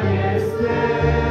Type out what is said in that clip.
puțin